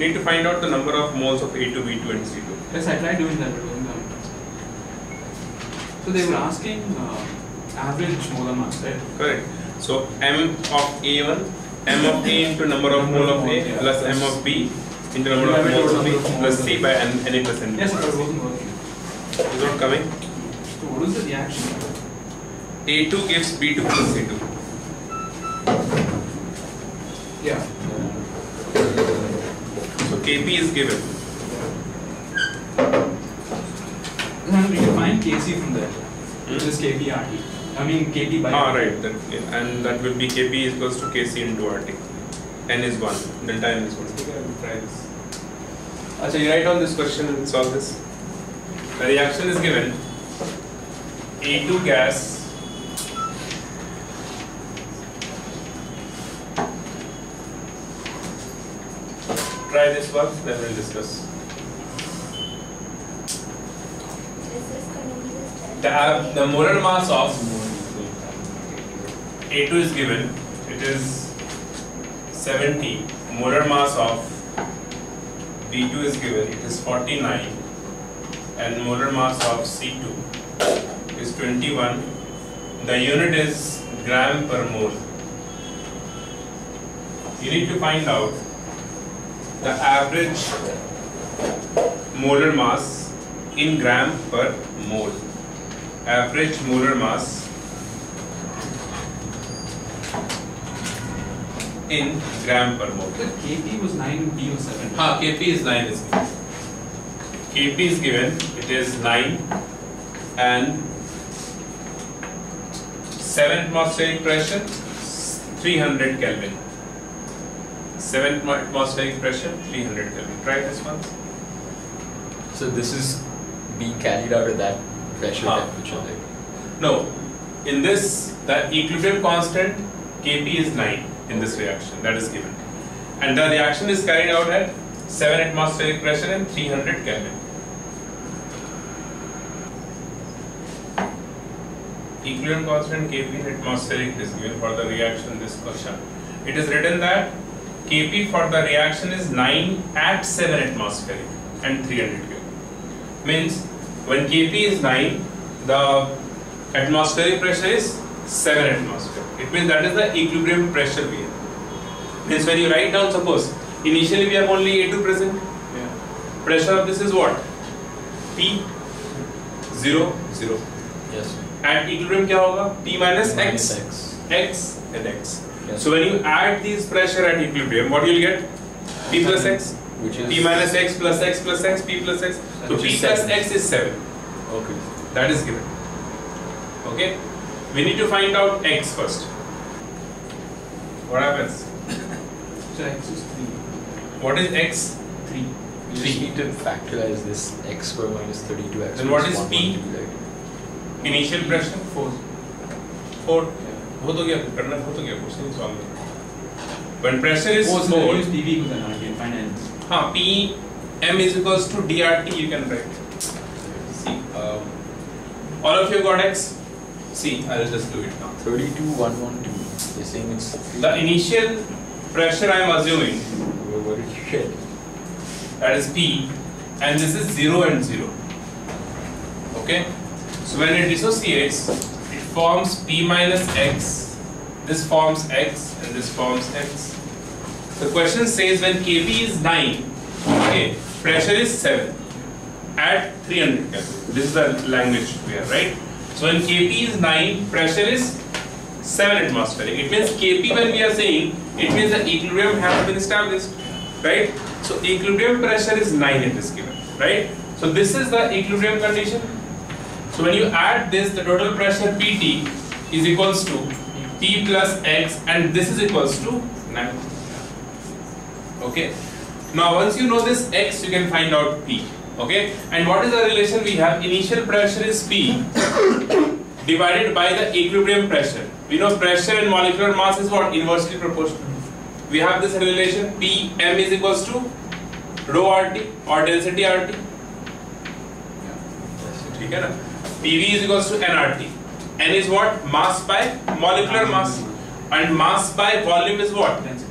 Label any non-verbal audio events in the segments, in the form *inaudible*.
need to find out the number of moles of A2, B2 and C2. Yes, I tried doing that, but it wasn't. So they were asking uh, average molar mass, right? Correct. So M of A1, M of A into number of mole of A plus M of B into number of moles of B plus C by N, N plus N. Yes, but it wasn't working. Is not coming. So what is the reaction? A2 gives B2 plus C2. Yeah. So Kp is given. And you can find Kc from there. Hmm? Which is Kp RT. I mean Kp by Ah, RT. right. That, and that will be Kp is equals to Kc into RT. N is 1. Delta N is 1. Okay, I will try this. Acha, you write down this question and solve this. The reaction is given. A2 gas Try then we'll discuss. The, uh, the molar mass of A2 is given. It is 70. Molar mass of B2 is given. It is 49. And molar mass of C2 is 21. The unit is gram per mole. You need to find out the average molar mass in gram per mole. Average molar mass in gram per mole. The Kp was 9 and P was 7. Ha, Kp is 9 is given. Kp is given, it is 9 and 7 atmospheric pressure, 300 Kelvin. 7 atmospheric pressure, 300 Kelvin. Try this once. So this is being carried out at that pressure Huh. temperature, right? No, in this, the equilibrium constant Kp is 9 in this reaction, that is given. And the reaction is carried out at 7 atmospheric pressure and 300 Kelvin. Equilibrium constant Kp in atmospheric is given for the reaction this question. It is written that Kp for the reaction is 9 at 7 atmospheric and 300 Kelvin. Means when Kp is 9, the atmospheric pressure is 7 atmosphere. It means that is the equilibrium pressure we have. Means when you write down, suppose initially we have only A2 present, Yeah. pressure of this is what? P 0 0. Yes. At equilibrium क्या होगा? P minus Minus x, X. x and x. Yes. So when you add these pressure at equilibrium, what you will get? P plus x, Which is P minus x plus x plus x, P plus x. So P is plus seven. x is 7. Okay. That is given. Okay? We need to find out x first. What happens? *coughs* So X is 3. What is x? 3. We just Three. need to factorize this x square minus 32x. Then what is plus is P? 112. Initial pressure? 4. 4. Yeah. हो तो गया करना हो तो गया कुछ नहीं solve when pressure is Oh, so small use PV equals an RT and find N. हाँ P m is equals to dRT you can write see um, all of you got x see I'll just do it now 32112. You're saying it's. the initial pressure I am assuming What what did you get? that is P and this is 0 and 0 okay so when it dissociates it forms P minus X this forms X and this forms X. The question says when Kp is 9 okay pressure is 7 at 300 Kelvin. This is the language we are, right? So when Kp is 9 pressure is 7 atmospheric. It means Kp when we are saying it means the equilibrium has been established right? So equilibrium pressure is 9 it is given right? So this is the equilibrium condition so when you add this the total pressure pt is equals to p plus x and this is equals to 9 okay now once you know this x you can find out p okay and what is the relation we have initial pressure is p *coughs* divided by the equilibrium pressure we know pressure and molecular mass is what inversely proportional we have this relation p m is equals to rho rt or density rt ठीक है ना pv is equals to nrt n is what mass by molecular mass and mass by volume is what Density.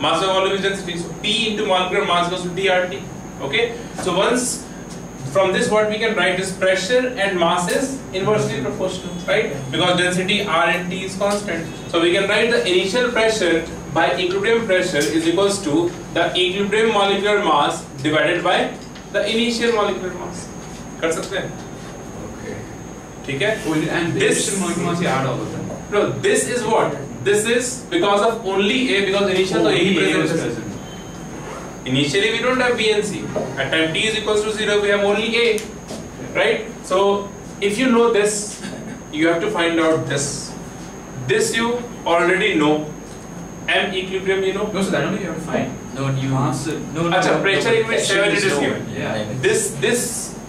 Mass of volume is density. So P into molecular mass goes to dRT. Okay. So once from this what we can write is pressure and mass is inversely proportional, right? Because density R and T is constant. So we can write the initial pressure by equilibrium pressure is equals to the equilibrium molecular mass divided by the initial molecular mass. कर सकते हैं Okay. ठीक है Oh, and This- this molecule mass you add all of them. No, this is what? This is because of only A because initial तो यही Only A was present है. present. Initially we don't have B and C. At time t is equals to 0 we have only A. Right? So if you know this, you have to find out this. This you already know. M equilibrium you know. No, so that only you have to find. No, you. Mass. No, no. Acha, no, pressure no, equation pressure seven it is known. given. Yeah. This this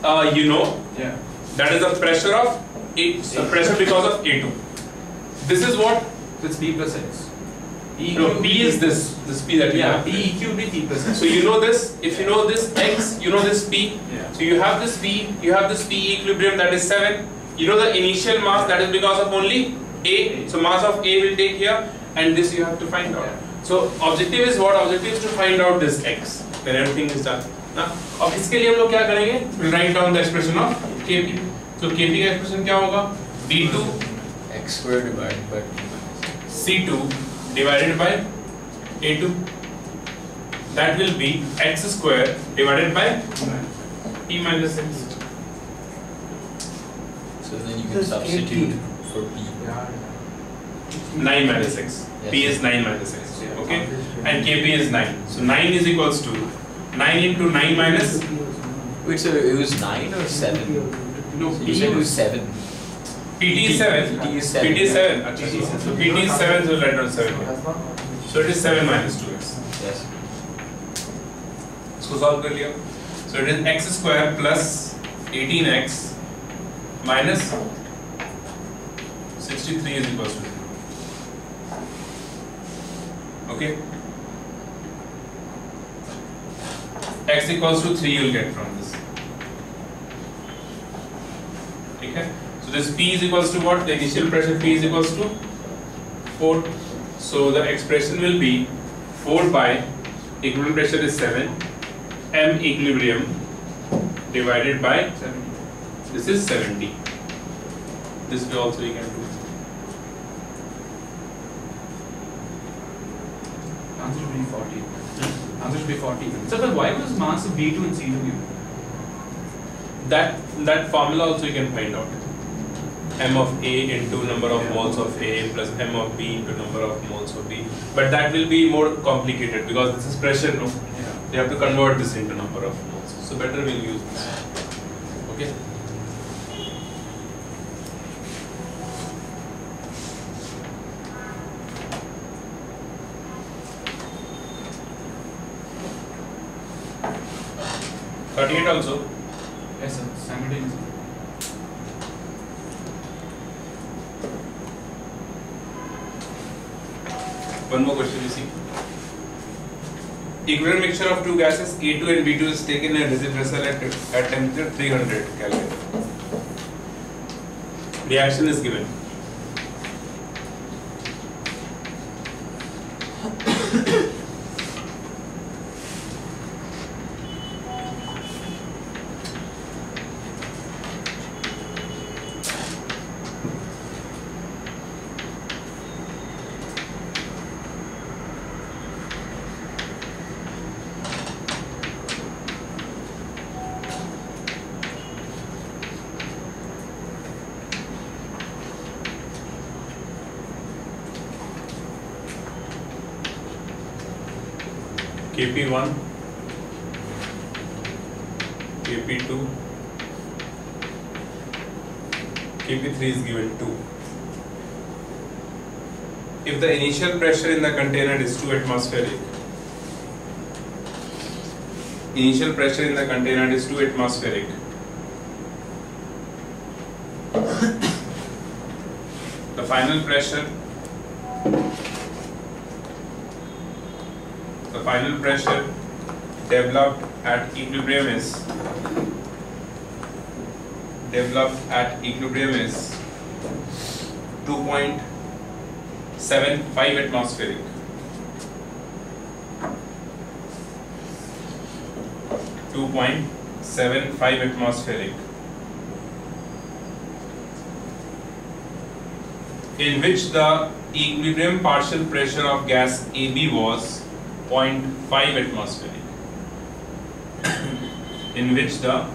uh, you know Yeah. that is the pressure of A, the pressure because of A2. This is what So it's P plus X. E no, cube P is this this P that we Yeah, have. P E cube be P plus X. So you know this. If you know this X, you know this P. Yeah. So you have this P, you have this P equilibrium that is 7. You know the initial mass that is because of only A. So mass of A will take here and this you have to find out. Yeah. So objective is what? Objective is to find out this X. Then everything is done. ना अब इसके लिए हम लोग क्या करेंगे? We'll write down the expression of Kp. So Kp का expression क्या होगा? B2 X squared divided by. C2 divided by A2. That will be x square divided by P minus x. So then you can Just substitute 80. for P. 9 minus x. P Yes. is 9 minus x. Okay? And Kp is 9. So 9 is equals to 9 into 9 minus Wait, so it was nine or seven? No So you said it was seven. PT is 7. PT is seven. PT is 7. Achha, so- PT is 7, so write down 7. So it is 7 minus 2x. Yes. इसको solve कर लिया so it is x square plus 18x minus 63 is equals to 0 okay x equals to 3 you'll get from this so this P is equals to what? The initial pressure P is equals to 4 so the expression will be 4 by equilibrium pressure is 7 m equilibrium divided by 7. this is 70 this way also can do. Answer should be 40 hmm? answer should be 40 so why was mass of B2 and C2 given that that formula also you can find out. M of a into number of moles of a plus m of b into number of moles of b. But that will be more complicated because this is pressure no? Yeah. they have to convert this into number of moles. So better we'll use this. Okay? Thirty-eight also. Simultaneously. One more question you see. Equivalent mixture of two gases A2 and B2 is taken in a rigid vessel at, at temperature 300 Kelvin. Reaction is given. KP1, KP2, KP3 is given 2. If the initial pressure in the container is 2 atmospheric, initial pressure in the container is 2 atmospheric, *coughs* the final pressure the final pressure developed at equilibrium is developed at equilibrium is 2.75 atmospheric. Two point seven five atmospheric. in which the equilibrium partial pressure of gas AB was 0.5 atmospheric in which the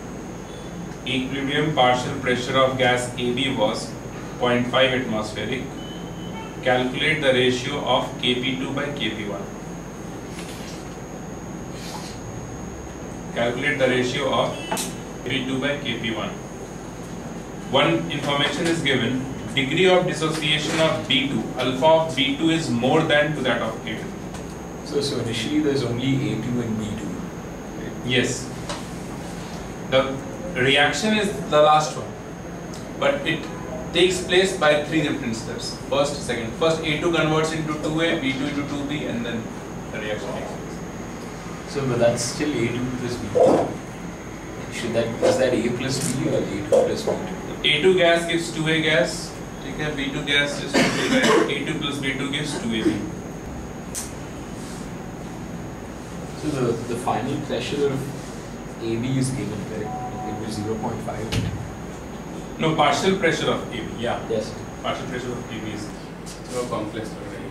equilibrium partial pressure of gas AB was 0.5 atmospheric. Calculate the ratio of Kp2 by Kp1 calculate the ratio of Kp2 by Kp1 one. Information is given. Degree of dissociation of B2 alpha of B2 is more than to that of K2 So, so initially there's only A2 and B2. Yes. The reaction is the last one, but it takes place by three different steps. First, second. First, A2 converts into 2A, B2 into 2B, and then the reaction takes place. So, but that's still A2 plus B2. Should that is that A plus B or A2 plus B2? A2 gas gives 2A gas. ठीक है B2 gas is 2A gas. A2 plus B2 gives 2AB. The the final pressure of AB is given, correct? It was 0.5. No, partial pressure of AB. Yeah. Yes. partial pressure of AB is so complex already.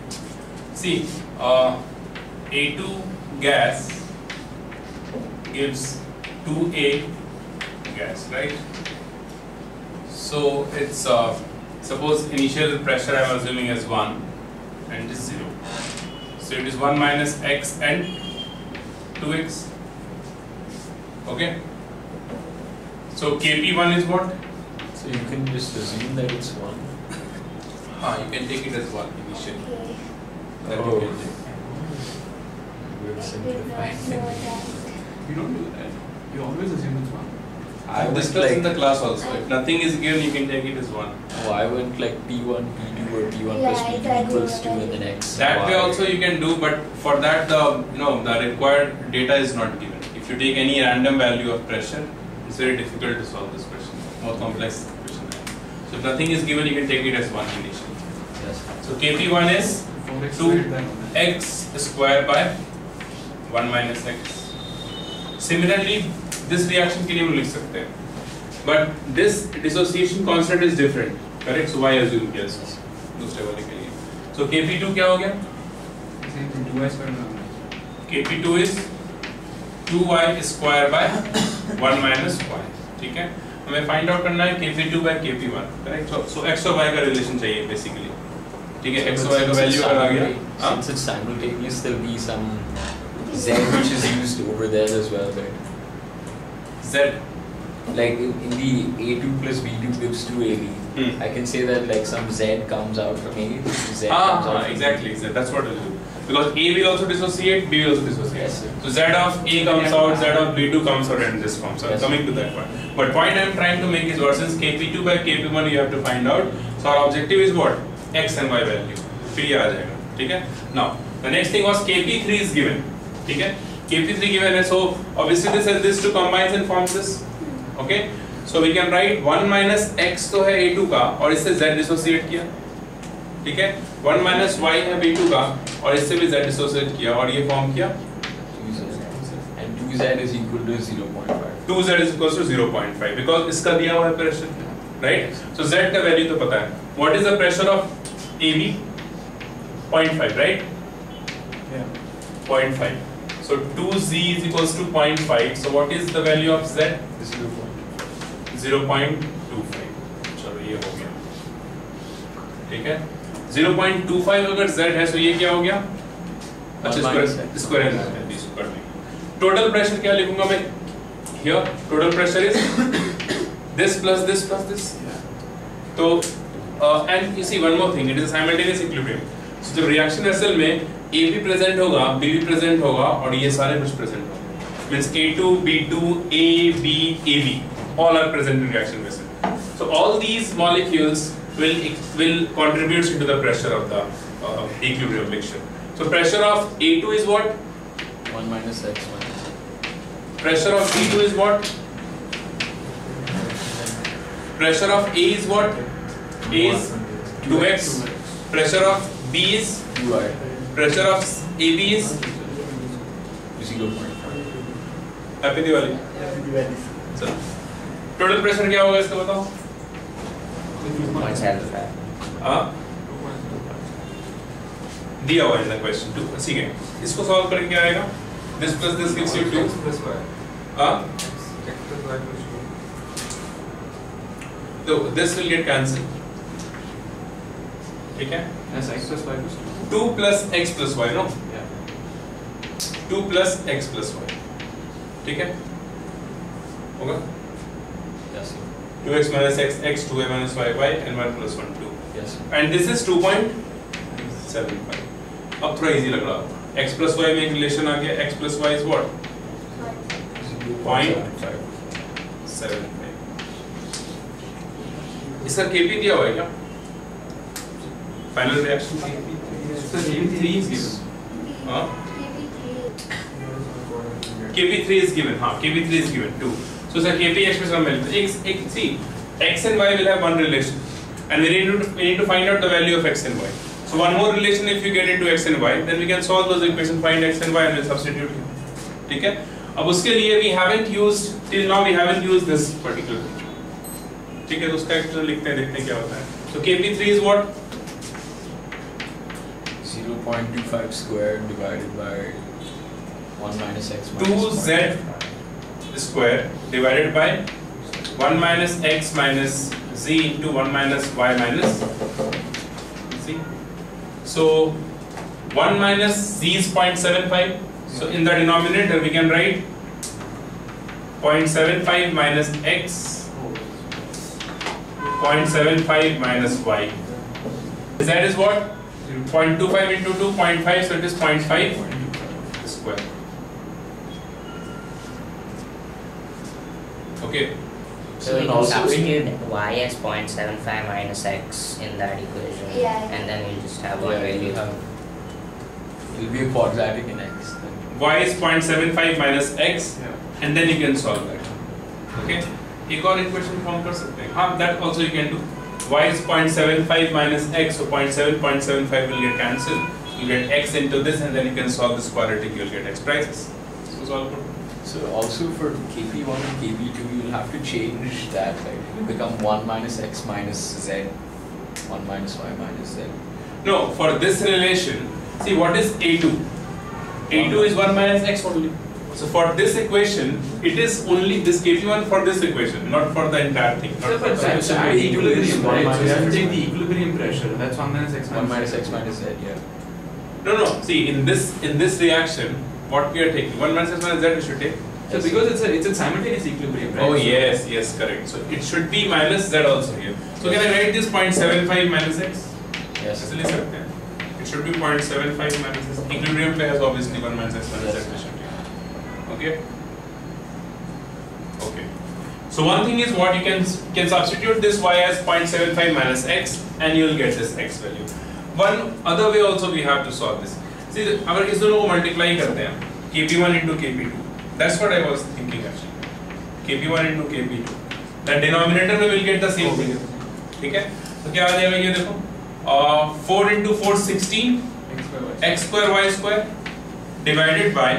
See, uh, A2 gas gives 2A gas, right? So it's uh, suppose initial pressure I am assuming as 1 and is 0. So it is 1 minus x and 2x. Okay? So Kp1 is what? So you can just assume that it's one. Ah, you can take it as 1 initially. Okay. That Oh. you can take. We're I did not simplifying. You don't do that. You always assume it's one. I I went discussed in the class also. If nothing is given, you can take it as 1. oh, I went like P1, P2 or P1 Yeah, plus P2 equals 2 I and then did. X. That way also you can do, but for that the you know the required data is not given. If you take any random value of pressure, it's very difficult to solve this question. More complex question. So if nothing is given, you can take it as 1 initially. Yes. So Kp1 is 2x square by 1 minus x. Similarly, this reaction के लिए हम लिख सकते हैं। But this dissociation constant is different correct so y assume किया दूसरे वाले के लिए। सो Kp2 क्या हो गया? Kp2 is 2y square by 1 minus y ठीक है? हमें फाइंड आउट करना है Kp2 bye Kp1 correct so so x और y का रिलेशन चाहिए बेसिकली ठीक है? x और y का वैल्यू अगर आ गया। हाँ? सिर्फ़ there will be some z which is used over there as well right? z. Like in, in the A2 plus B2 gives 2AB. Hmm. I can say that like some Z comes out from A, Z Ah, comes out ah, from exactly, exactly. That's what it will do. Because A will also dissociate, B will also dissociate. Yes, sir. So Z of A comes out, Z of B2 comes out, and this comes out. Yes. Coming to that point. But point I am trying to make is what since Kp2 by Kp1 you have to find out. So our objective is what? X and Y value. फिर ये आ जाएगा. ठीक है? Now the next thing was Kp3 is given. ठीक है? Kp3 given है. So obviously this and this two combines and forms this. Okay? So we can write 1 minus x तो है A2 का और इससे Z dissociate किया. ठीक है? 1 minus y है B2 का और इससे भी Z dissociate किया और ये फॉर्म किया 2Z. And 2Z is equal to 0.5. 2z is equals to 0.5 because इसका दिया हुआ है प्रेशर राइट सो z का वैल्यू तो पता है what is the pressure of AB 0.5 right Yeah. 0.5 So 2z is equals to 0.5. So what is the value of z? 0.25. चलो ये हो गया ठीक है 0.25 अगर z है तो ये क्या हो गया अच्छा स्क्वायर स्क्वायर टोटल प्रेशर क्या लिखूँगा मैं Here total pressure is this plus this plus this. तो and you see one more thing. It is simultaneous equilibrium. Equilibrium जब रिएक्शन असल में ए भी प्रेजेंट होगा बी भी प्रेजेंट होगा और ये सारे कुछ प्रेजेंट होंगे। Means A two B two A B A B all are present in reaction में so all these molecules will will contribute to the pressure of the equilibrium mixture so pressure of A is what one minus pressure of B is what pressure of A is what is two pressure of B is you pressure of AB is? 0.5. Happy Diwali total pressure क्या होगा इसका बताओ. हाँ? दिया हुआ है question to ठीक है. इसको सॉल्व करके क्या आएगा? This plus this gives you two. हाँ? plus 2. तो दिस विल गेट कैंसिल ठीक है? Yes, x plus y plus 2. 2 plus x plus y, no? Yeah. 2 plus x plus y. ठीक है होगा yes, 2x minus x, x, 2a minus y, y, and 1 plus 1, 2. Yes. And this is 2.75. अब थोड़ा easy लग रहा है x plus y में एक रिलेशन आ गया x plus y is what? Point seven five. इसका kp दिया हुआ है क्या? Final reaction So KP3 is given. हाँ KP3 KP3 is given. हाँ, KP3 is given. Two. So sir, KP expression में एक एक see x and y will have one relation, and we need to we need to find out the value of x and y. So one more relation if you get into x and y, then we can solve those equations, find x and y, and we'll substitute here. ठीक है? अब उसके लिए we haven't used till now we haven't used this particular. ठीक है? तो उसका actual लिखते हैं देखते हैं क्या होता है. So KP3 is what? 0.25 squared divided by 1 minus x minus 2z square divided by 1 minus x minus z into 1 minus y minus z. So 1 minus z is 0.75. So in the denominator we can write 0.75 minus x 0.75 minus y. Z is what? 0.25 into 2, 0.5, so it is 0.5 square. Okay. So And we can also substitute y as 0.75 minus x in that equation. Yeah. And then we'll just have Yeah, one you value. have. It'll be a quadratic in x. Then. y is 0.75 minus x Yeah. and then you can solve that okay एक और equation form कर सकते हैं हाँ that also you can do y is 0.75 minus x so 0.7 0.75 will get cancelled you get x into this and then you can solve this quadratic you'll get x prices so good So also for kp1 and kp2, you'll have to change that. Right? It will become 1 minus x minus z, 1 minus y minus z. no for this relation see what is a2 a2 is 1 minus x only so for this equation, it is only this KP1 for this equation, not for the entire thing. Not so for the so equilibrium, right? So you take the equilibrium pressure. That's 1 minus x minus 1 minus x minus z, yeah. No, no. See, in this in this reaction, what we are taking, 1 minus x minus z we should take. So because it's a it's a simultaneous equilibrium, right? Oh yes, yes, correct. So it should be minus z also here. So can I write this 0.75 minus x? Yes. It should be 0.75 minus x. Equilibrium has obviously 1 minus x minus yes. z Okay. Okay. So one thing is what you can can substitute this y as 0.75 minus x and you will get this x value. One other way also we have to solve this. See अगर इस दोनों को multiply करते हैं kp1 into kp2 that's what I was thinking actually kp1 into kp2 the denominator में will get the same thing ठीक है तो क्या आ जाएगा ये देखो uh, 4 into 4 16 X by y. x square y square divided by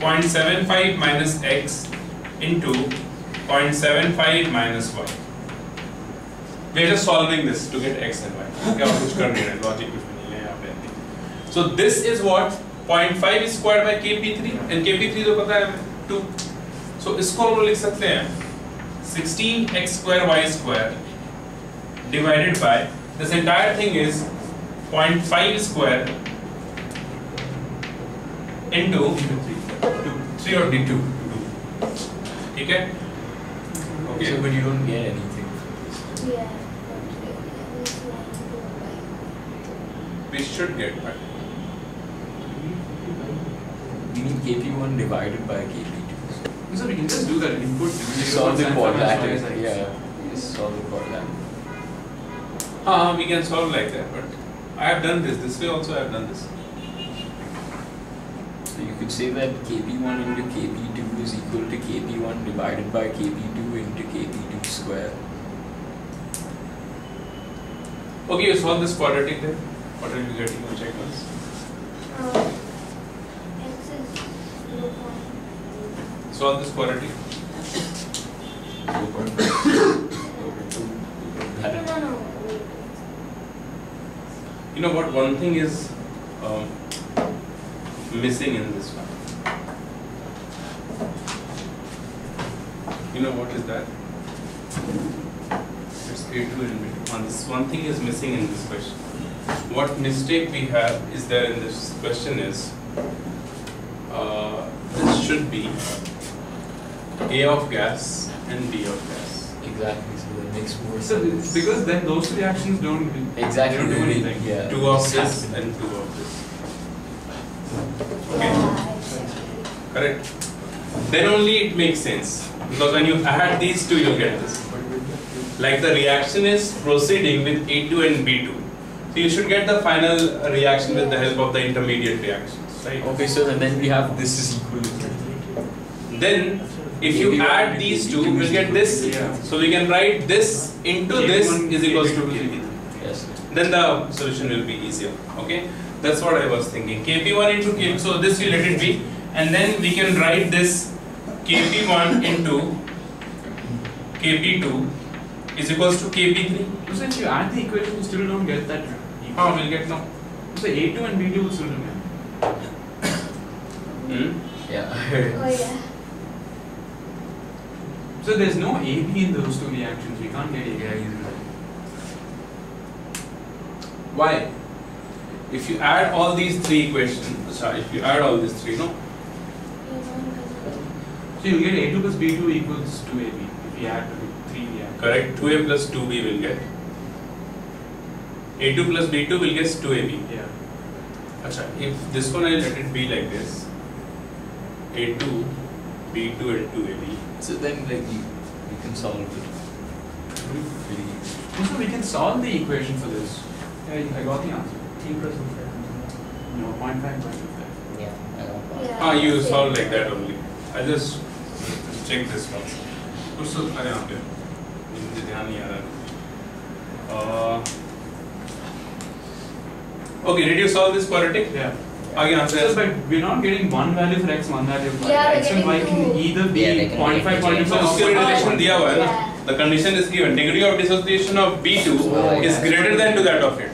0.75 minus x into 0.75 minus y. We are just solving this to get x and y. क्या कुछ कर नहीं रहे लॉजिक कुछ नहीं है यहाँ पे So this is what 0.5 is squared by kp3 and kp3 तो पता है हमें 2. So इसको हम लोग लिख सकते हैं 16x square y square divided by this entire thing is 0.5 square into 3 or D2. two. Okay? Okay, but you don't get anything. Yeah. We should get back. We need KP1 divided by KP2. So we can just do that input. Solve the problem. Yeah. Yes. Solve the problem. Uh, we can solve like that, but I have done this. This way also I have done this. So you could say that kp1 into kp2 is equal to kp1 divided by kp2 into kp2 square. okay you solve this quadratic then what are you getting on check once Um, x is 0.5. solve this quadratic. No, no, no. You know what? One thing is um, missing in this one. You know what is that? It's A2 and B2. One, this one thing is missing in this question. What mistake we have is there in this question is uh, this should be A of gas and B of gas. Exactly, so that makes more So because then those reactions don't Exactly, don't do anything. yeah. Two of this and two of this. Okay. Yeah, exactly. Correct. Then only it makes sense. Because when you add these two, you'll get this. Like the reaction is proceeding with A2 and B2. So you should get the final reaction with the help of the intermediate reactions, right? Okay, so then, then we have this is equal to Then if you add these two, we'll get this. So we can write this into this is equals to KP. yes. Then the solution will be easier. Okay? That's what I was thinking. KP1 into KP, so this will let it be. And then we can write this KP1 into KP2 is equals to KP3. So since you add the equation, you still don't get that. How we'll get now? So A2 and B2 will still remain. Hmm? Yeah. Oh, *laughs* yeah. So there's no AB in those two reactions. We can't get AB easily. Why? If you add all these three equations, sorry, if you add all these three, no? You don't So you get A2 plus B2 equals 2AB if you add the three reactions. Correct. 2a plus 2b will get. a2 plus b2 will get 2ab. Yeah. Acha, if this one I let it be like this, a2, b2 and 2ab. So then like we, we can solve it really easy. Also, we can solve the equation for this. Yeah, I got the answer. T plus No, 0.5, 0.25. Yeah, I know. Yeah. Ah, you solve like that only. I just check this once. कुछ तो था यहाँ पे मुझे ध्यान नहीं आ रहा Okay, did you solve this quadratic? Yeah. आगे So, answer but we're not getting one value for x, one value for y. Yeah, we're x and y getting can two. either be Yeah, they can 0.5, make the 0.25, So उसके लिए or relation दिया हुआ है ना. The condition is given. Degree of dissociation of B2 Oh, is yeah. greater than to that of it.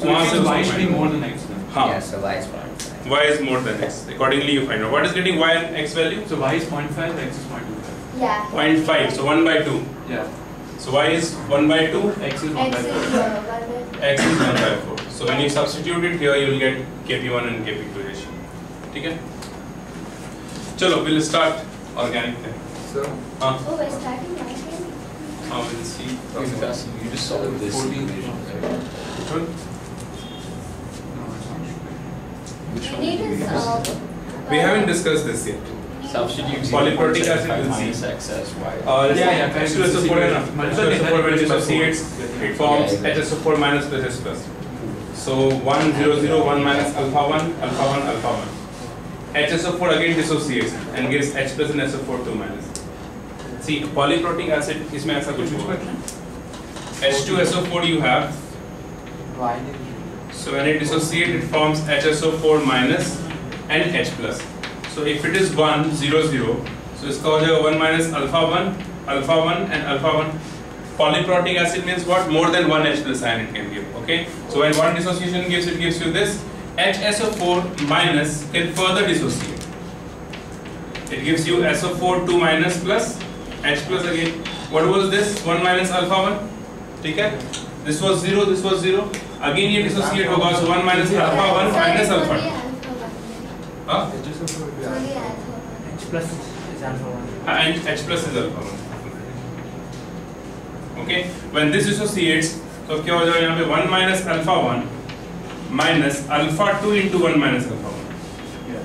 So वहाँ से y should be find more out. than x. हाँ. Yeah, so y is 0.5. y is more than x. Accordingly, you find out. What is getting y and x value? So y is 0.5, x is 0.25. Yeah. 0.5, so 1 by 2. Yeah. So y is 1 by 2, x is 1 x by 4. x is 1 by 4. So when you substitute it here, you will get kp1 and kp2 ratio. Okay? Chalo, we'll start organic then. So, huh? Oh, we're starting organic? Oh, we'll see. You just solve this equation, right? Which one we haven't discussed this yet. Substitute polyprotic acid with Z. Access, y. Uh, yeah, yeah. HSO4 and HSO4 when it substitutes, it forms HSO4 minus plus S plus. So 1 0 0 1 minus alpha 1, alpha 1, alpha 1. HSO4 again dissociates and gives H plus and SO4 2 minus. See, polyprotic acid is my answer. Which question? H2SO4 you have. Why? so when it dissociates it forms HSO4 minus and H plus. So if it is 1, 0, 0, so इसका हो जाएगा 1 minus alpha 1, alpha 1 and alpha 1. Polyprotic acid means what? More than one H plus ion it can give. Okay. So when one dissociation gives, it gives you this. HSO4 minus can further dissociate. It gives you SO4 2 minus plus H plus again. What was this? 1 minus alpha 1. ठीक है? This was 0, this was 0. Again ये dissociate होगा so 1 minus alpha 1 Sorry, minus alpha only 2. alpha one. Huh? it just It's only alpha one. H plus is alpha 1. and H plus is alpha 1. Okay, when this dissociates, तो क्या हो जाएगा यहाँ पे 1 minus alpha 1 minus alpha 2 into 1 minus alpha 1. Yeah.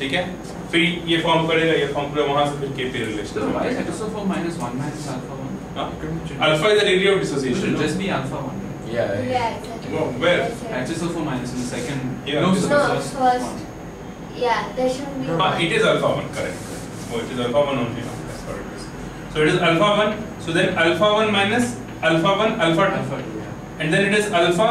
ठीक है? फिर ये फॉर्म करेगा ये फॉर्म करेगा वहाँ से फिर KP relation why is HSO4 minus 1 minus alpha 1? हाँ? Alpha is the degree of dissociation. just be alpha 1. Yeah. yeah. Yeah, exactly. Well, where? That's it. HSO4 minus in the second. Yeah. No, No, so the first. one. Yeah, there shouldn't be. Ah, one. it is alpha 1, correct. Oh, it is alpha 1 only. no? That's what it is. So it is alpha 1. So then alpha 1 minus alpha 1 alpha 2. Alpha 2, yeah. And then it is alpha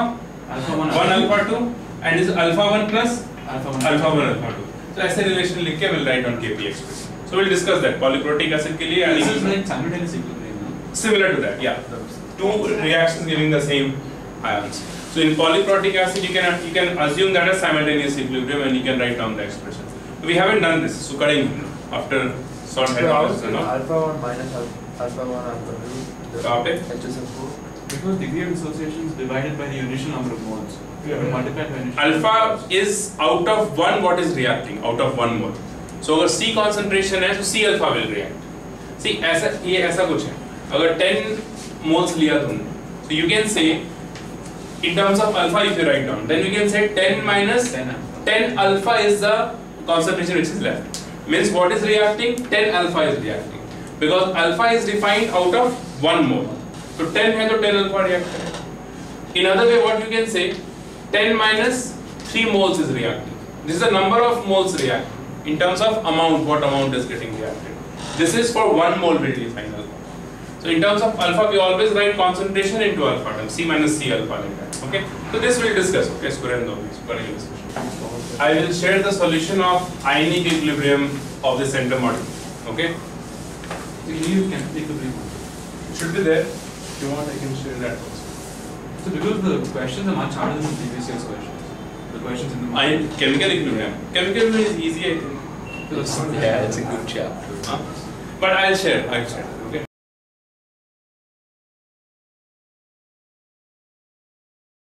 Alpha 1, 1 alpha 2 and is alpha 1 plus Alpha 1. alpha 1 alpha 2. So ऐसे relation लिख के we'll write on KP expression. So we'll discuss that polyprotic acid के लिए This is and like simultaneous equilibrium, no? similar to that, yeah. Two reactions giving the same ions. So in polyprotic acid, you can you can assume that as simultaneous equilibrium and you can write down the expression. We haven't done this, so करेंगे after sort head you know. alpha one minus al- alpha one alpha two? पे? HSFO. Because degree of dissociation is divided by the initial number of moles. By initial. Alpha is out of one what is reacting, out of one mole. So अगर C concentration है तो C alpha will react. See ऐसा ये ऐसा कुछ है. अगर 10 moles लिया तुमने, so you can say in terms of alpha if you write down then we can say 10 minus 10 alpha, is the concentration which is left. Means what is reacting? 10 alpha is reacting. Because alpha is defined out of 1 mole. So 10 है तो 10 alpha reacted in other way what you can say? 10 minus 3 moles is reacting. This is the number of moles reacting. In terms of amount what amount is getting reacted. This is for 1 mole will define alpha. So in terms of alpha, we always write concentration into alpha term, C minus C alpha like that. Okay. So this we'll discuss. Okay, Surendra, this discussion. I will share the solution of ionic equilibrium of the center model. Okay. So you need can equilibrium. It should be there. If you want, I can share that also. So because the questions are much harder than the previous year's questions. The questions in the Ion chemical equilibrium. Chemical equilibrium is easy, I think. Yeah, it's a good chapter. Huh? But I'll share. I'll share.